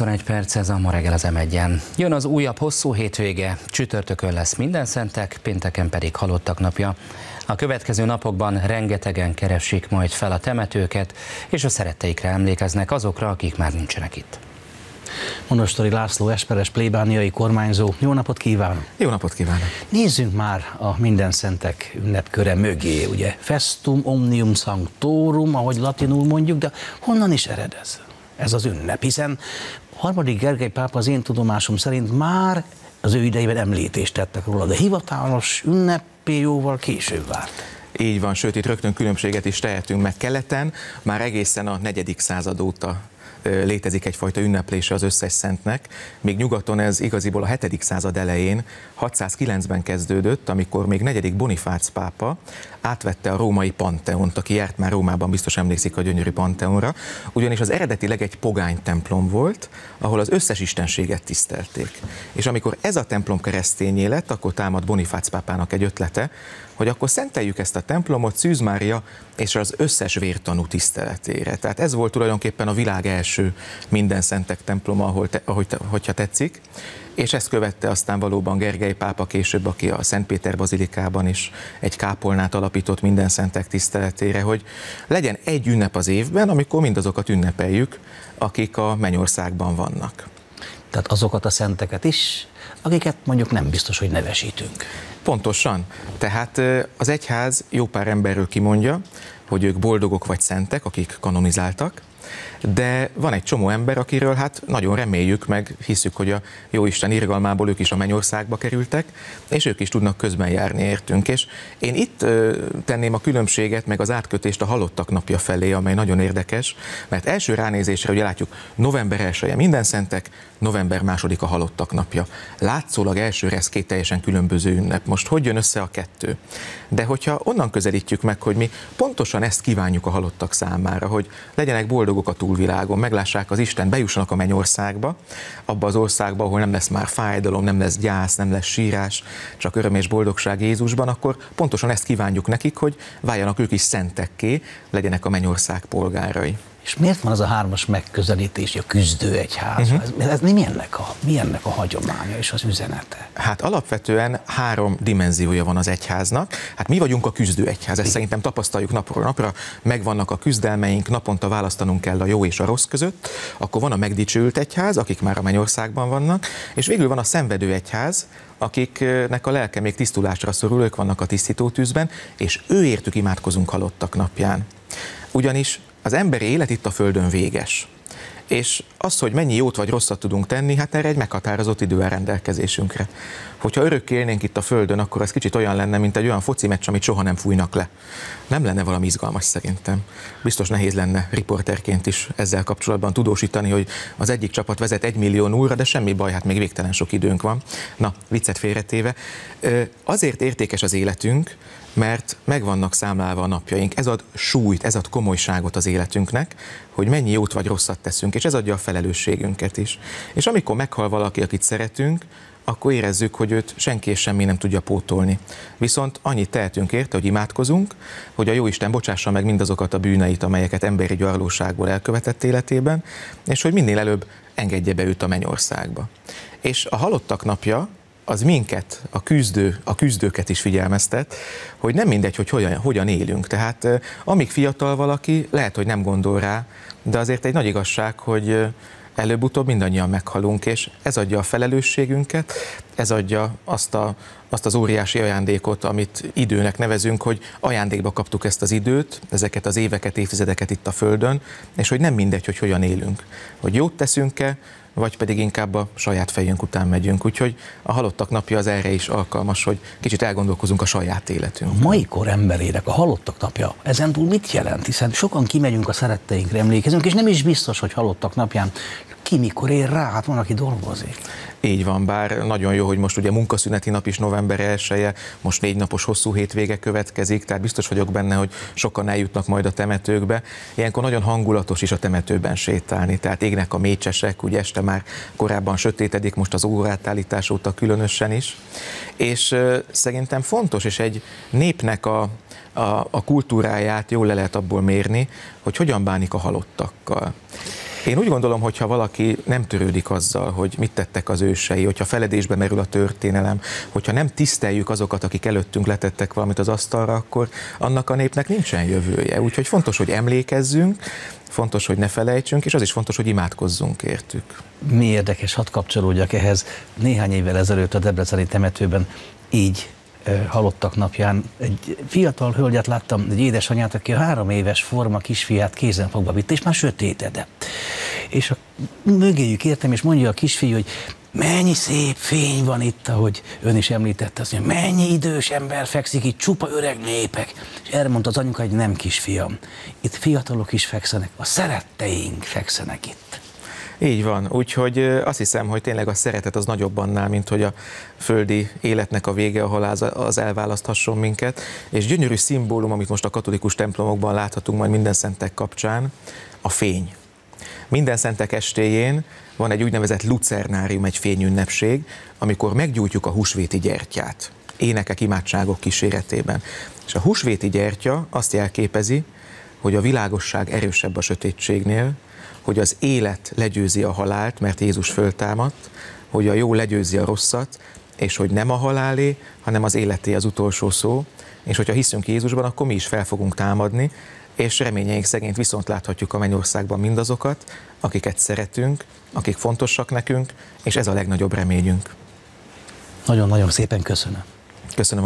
21 perc, ez a ma reggel az m Jön az újabb hosszú hétvége, csütörtökön lesz minden szentek, pénteken pedig halottak napja. A következő napokban rengetegen keresik majd fel a temetőket, és a szeretteikre emlékeznek azokra, akik már nincsenek itt. Monostori László, Esperes plébániai kormányzó. Jó napot kívánok! Jó napot kívánok! Nézzünk már a minden szentek ünnepköre mögé, ugye? Festum omnium sanctorum, ahogy latinul mondjuk, de honnan is ered ez? Ez az ünnep, hiszen harmadik Gergely pápa az én tudomásom szerint már az ő idejében említést tettek róla, de hivatalos ünnepé jóval később várt. Így van, sőt itt rögtön különbséget is tehetünk meg keleten, már egészen a negyedik század óta létezik egyfajta ünneplése az összes szentnek, még nyugaton ez igaziból a 7. század elején, 609-ben kezdődött, amikor még negyedik Bonifác pápa átvette a római Panteont, aki járt már Rómában, biztos emlékszik a gyönyörű Panteonra, ugyanis az eredetileg egy pogány templom volt, ahol az összes istenséget tisztelték. És amikor ez a templom keresztényé lett, akkor támad Bonifác pápának egy ötlete, hogy akkor szenteljük ezt a templomot Szűz Mária és az összes vértanú tiszteletére. Tehát ez volt tulajdonképpen a világ első minden szentek temploma, ahol te, ahogy, hogyha tetszik, és ezt követte aztán valóban Gergely pápa később, aki a Szentpéter bazilikában is egy kápolnát alapított minden szentek tiszteletére, hogy legyen egy ünnep az évben, amikor mindazokat ünnepeljük, akik a mennyországban vannak. Tehát azokat a szenteket is, akiket mondjuk nem biztos, hogy nevesítünk. Pontosan. Tehát az egyház jó pár emberről kimondja, hogy ők boldogok vagy szentek, akik kanonizáltak, de van egy csomó ember, akiről hát nagyon reméljük, meg hiszük, hogy a Jóisten irgalmából ők is a mennyországba kerültek, és ők is tudnak közben járni értünk. És én itt tenném a különbséget, meg az átkötést a halottak napja felé, amely nagyon érdekes, mert első ránézésre ugye látjuk november 1 minden szentek, november második a halottak napja. Látszólag elsőre ez két teljesen különböző ünnep. Most hogy jön össze a kettő? De hogyha onnan közelítjük meg, hogy mi pontosan ezt kívánjuk a halottak számára, hogy legyenek boldogok a túlvilágon, meglássák az Isten, bejussanak a mennyországba, abba az országba, ahol nem lesz már fájdalom, nem lesz gyász, nem lesz sírás, csak öröm és boldogság Jézusban, akkor pontosan ezt kívánjuk nekik, hogy váljanak ők is szentekké, legyenek a mennyország polgárai. És miért van az a hármas megközelítés, a küzdő egyház? Uh-huh. Ez, ez mi, ennek a, mi ennek a hagyománya és az üzenete? Hát alapvetően három dimenziója van az egyháznak. Hát mi vagyunk a küzdő egyház, ezt szerintem tapasztaljuk napról napra, megvannak a küzdelmeink, naponta választanunk kell a jó és a rossz között, akkor van a megdicsült egyház, akik már a mennyországban vannak, és végül van a szenvedő egyház, akiknek a lelke még tisztulásra szorul, ők vannak a tisztító tűzben, és őértük imádkozunk halottak napján. Ugyanis az emberi élet itt a Földön véges. És az, hogy mennyi jót vagy rosszat tudunk tenni, hát erre egy meghatározott idő rendelkezésünkre. Hogyha örökké élnénk itt a Földön, akkor ez kicsit olyan lenne, mint egy olyan foci meccs, amit soha nem fújnak le. Nem lenne valami izgalmas szerintem. Biztos nehéz lenne riporterként is ezzel kapcsolatban tudósítani, hogy az egyik csapat vezet egy millió núra, de semmi baj, hát még végtelen sok időnk van. Na, viccet félretéve. Azért értékes az életünk, mert megvannak számlálva a napjaink. Ez ad súlyt, ez ad komolyságot az életünknek, hogy mennyi jót vagy rosszat teszünk, és ez adja a felelősségünket is. És amikor meghal valaki, akit szeretünk, akkor érezzük, hogy őt senki és semmi nem tudja pótolni. Viszont annyit tehetünk érte, hogy imádkozunk, hogy a Jóisten bocsássa meg mindazokat a bűneit, amelyeket emberi gyarlóságból elkövetett életében, és hogy minél előbb engedje be őt a mennyországba. És a halottak napja, az minket, a, küzdő, a küzdőket is figyelmeztet, hogy nem mindegy, hogy hogyan, hogyan élünk. Tehát amíg fiatal valaki, lehet, hogy nem gondol rá, de azért egy nagy igazság, hogy előbb-utóbb mindannyian meghalunk, és ez adja a felelősségünket, ez adja azt, a, azt az óriási ajándékot, amit időnek nevezünk, hogy ajándékba kaptuk ezt az időt, ezeket az éveket, évtizedeket itt a Földön, és hogy nem mindegy, hogy hogyan élünk. Hogy jót teszünk-e, vagy pedig inkább a saját fejünk után megyünk. Úgyhogy a halottak napja az erre is alkalmas, hogy kicsit elgondolkozunk a saját életünk. A mai kor emberének a halottak napja ezen túl mit jelent? Hiszen sokan kimegyünk a szeretteinkre, emlékezünk, és nem is biztos, hogy halottak napján ki mikor ér rá, hát van, aki dolgozik. Így van, bár nagyon jó, hogy most ugye munkaszüneti nap is november 1 most négy napos hosszú hétvége következik, tehát biztos vagyok benne, hogy sokan eljutnak majd a temetőkbe. Ilyenkor nagyon hangulatos is a temetőben sétálni, tehát égnek a mécsesek, ugye este már korábban sötétedik, most az órátállítás óta különösen is. És szerintem fontos, és egy népnek a, a, a kultúráját jól le lehet abból mérni, hogy hogyan bánik a halottakkal. Én úgy gondolom, hogy ha valaki nem törődik azzal, hogy mit tettek az ősei, hogyha feledésbe merül a történelem, hogyha nem tiszteljük azokat, akik előttünk letettek valamit az asztalra, akkor annak a népnek nincsen jövője. Úgyhogy fontos, hogy emlékezzünk, fontos, hogy ne felejtsünk, és az is fontos, hogy imádkozzunk értük. Mi érdekes, hadd kapcsolódjak ehhez. Néhány évvel ezelőtt a Debreceni temetőben így halottak napján egy fiatal hölgyet láttam, egy édesanyát, aki a három éves forma kisfiát kézenfogva vitte, és már sötétedett. És a mögéjük értem, és mondja a kisfiú, hogy mennyi szép fény van itt, ahogy ön is említette, azt mondja, mennyi idős ember fekszik itt, csupa öreg népek. És erre mondta az anyuka, hogy nem kisfiam, itt fiatalok is fekszenek, a szeretteink fekszenek itt. Így van, úgyhogy azt hiszem, hogy tényleg a szeretet az nagyobb annál, mint hogy a földi életnek a vége, ahol az, elválaszthasson minket. És gyönyörű szimbólum, amit most a katolikus templomokban láthatunk majd minden szentek kapcsán, a fény. Minden szentek estéjén van egy úgynevezett lucernárium, egy fényünnepség, amikor meggyújtjuk a húsvéti gyertyát, énekek, imádságok kíséretében. És a húsvéti gyertya azt jelképezi, hogy a világosság erősebb a sötétségnél, hogy az élet legyőzi a halált, mert Jézus föltámadt, hogy a jó legyőzi a rosszat, és hogy nem a halálé, hanem az életé az utolsó szó, és hogyha hiszünk Jézusban, akkor mi is fel fogunk támadni, és reményeink szerint viszont láthatjuk a mennyországban mindazokat, akiket szeretünk, akik fontosak nekünk, és ez a legnagyobb reményünk. Nagyon-nagyon szépen köszönöm. Köszönöm.